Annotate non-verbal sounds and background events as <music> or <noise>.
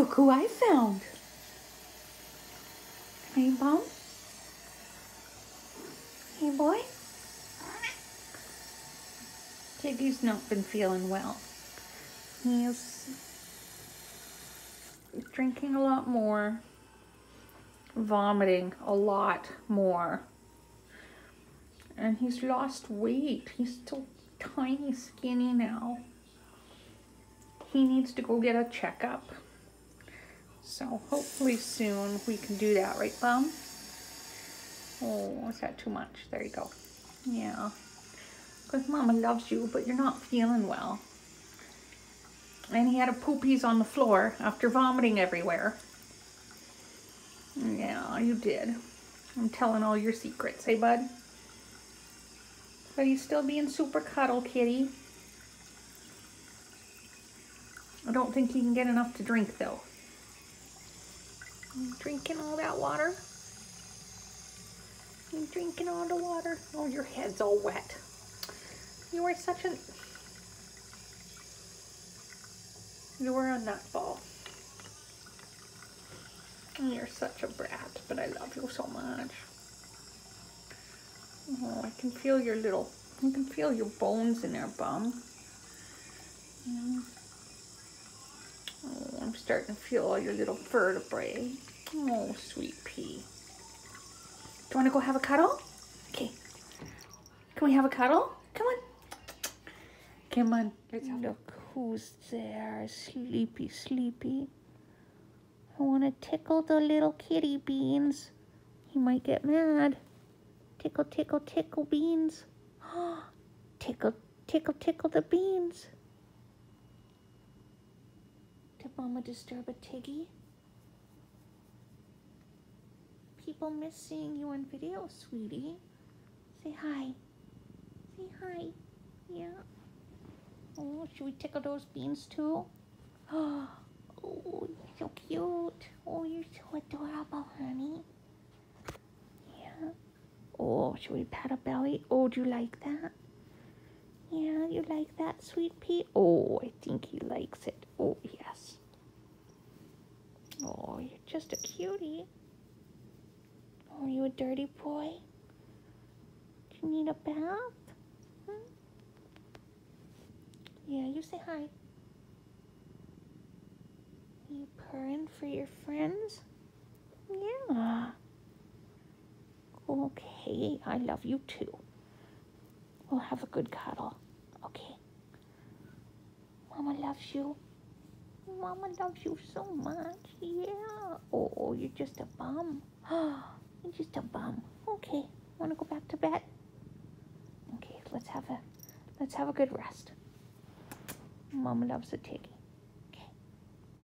Look who I found. Hey, Bum. Hey, boy. Tiggy's not been feeling well. He's drinking a lot more, vomiting a lot more, and he's lost weight. He's still tiny skinny now. He needs to go get a checkup. So hopefully soon we can do that, right, Bum? Oh, is that too much? There you go. Yeah. Because Mama loves you, but you're not feeling well. And he had a poopies on the floor after vomiting everywhere. Yeah, you did. I'm telling all your secrets, hey bud? But he's still being super cuddle kitty. I don't think he can get enough to drink though. You drinking all that water? You drinking all the water? Oh, your head's all wet. You are such a... You are a nutball. You're such a brat, but I love you so much. Oh, I can feel your little, I can feel your bones in there, bum. Oh, I'm starting to feel all your little vertebrae. Oh, sweet pea. Do you want to go have a cuddle? Okay. Can we have a cuddle? Come on. Come on. Look who's there. Sleepy, sleepy. I want to tickle the little kitty beans. He might get mad. Tickle, tickle, tickle beans. <gasps> tickle, tickle, tickle the beans. Did Mama disturb a Tiggy? People miss seeing you on video, sweetie. Say hi. Say hi. Yeah. Oh, should we tickle those beans too? <gasps> Oh, you're so cute. Oh, you're so adorable, honey. Yeah. Oh, should we pat a belly? Oh, do you like that? Yeah, you like that, sweet pea? Oh, I think he likes it. Oh, yes. Oh, you're just a cutie. Oh, you a dirty boy? Do you need a bath? Hmm? Yeah, you say hi. You purring for your friends? Yeah. Okay, I love you too. We'll have a good cuddle. Okay. Mama loves you. Mama loves you so much. Yeah. Oh, oh you're just a bum. <gasps> you're just a bum. Okay. Want to go back to bed? Okay, let's have a let's have a good rest. Mama loves a tiggy.